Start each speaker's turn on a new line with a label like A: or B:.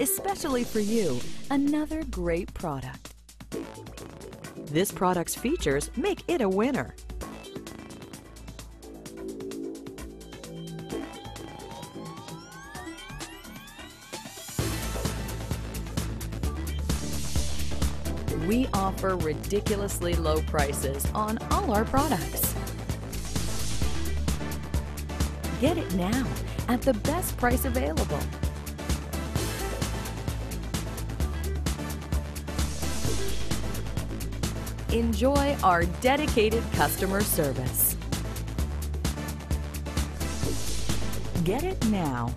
A: Especially for you, another great product. This product's features make it a winner. We offer ridiculously low prices on all our products. Get it now at the best price available. Enjoy our dedicated customer service. Get it now